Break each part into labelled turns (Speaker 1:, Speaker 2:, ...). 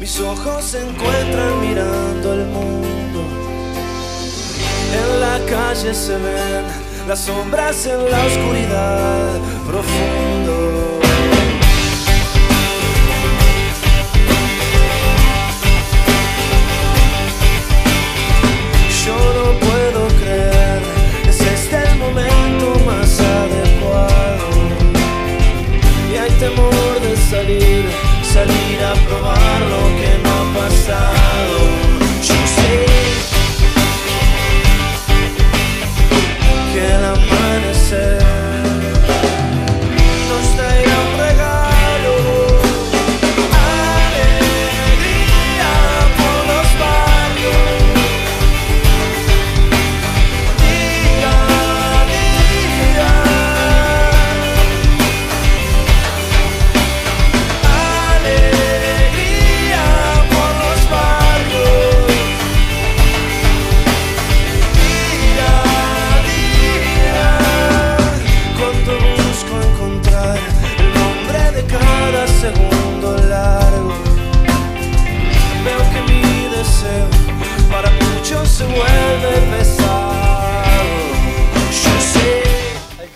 Speaker 1: Mis ojos se encuentran mirando el mundo. En la calle se ven las sombras en la oscuridad profundo.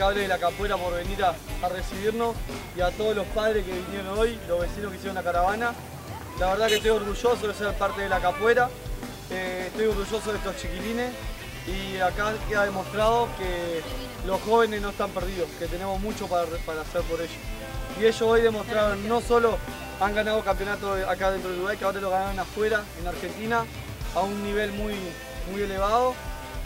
Speaker 2: Al cable de la capuera por venir a, a recibirnos y a todos los padres que vinieron hoy, los vecinos que hicieron la caravana. La verdad que estoy orgulloso de ser parte de la capuera, eh, estoy orgulloso de estos chiquilines y acá queda demostrado que los jóvenes no están perdidos, que tenemos mucho para, para hacer por ellos. Y ellos hoy demostraron, no solo han ganado campeonato acá dentro de Uruguay, que ahora lo ganaron afuera, en Argentina, a un nivel muy, muy elevado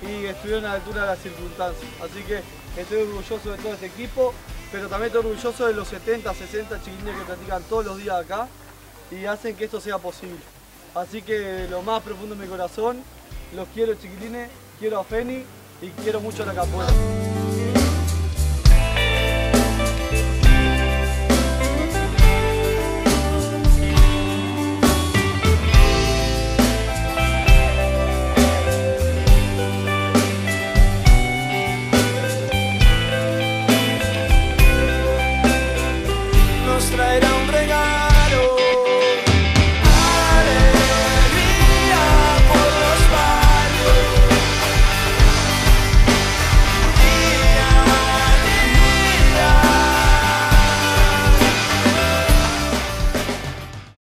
Speaker 2: y estuvieron a la altura de las circunstancias. Así que estoy orgulloso de todo este equipo, pero también estoy orgulloso de los 70, 60 chiquilines que practican todos los días acá y hacen que esto sea posible. Así que lo más profundo de mi corazón, los quiero chiquilines, quiero a Feni y quiero mucho a la capoeira.